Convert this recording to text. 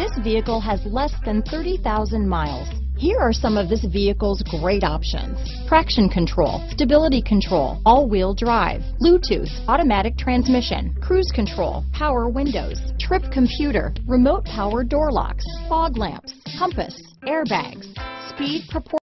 This vehicle has less than 30,000 miles. Here are some of this vehicle's great options. Traction control, stability control, all-wheel drive, Bluetooth, automatic transmission, cruise control, power windows, trip computer, remote power door locks, fog lamps, compass, airbags, speed proportion